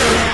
Yeah.